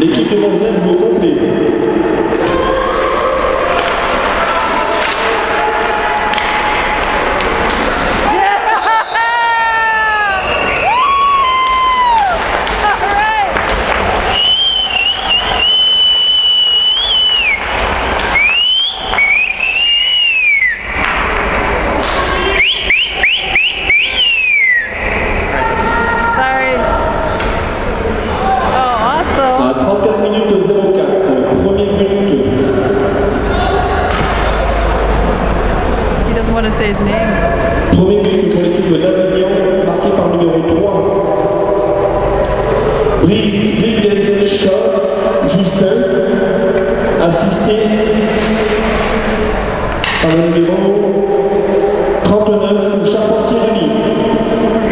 L'équipe de Mangenel joue au complet. I his name? Premier but pour l'équipe de marqué par numéro 3. Justin, assisté par le numéro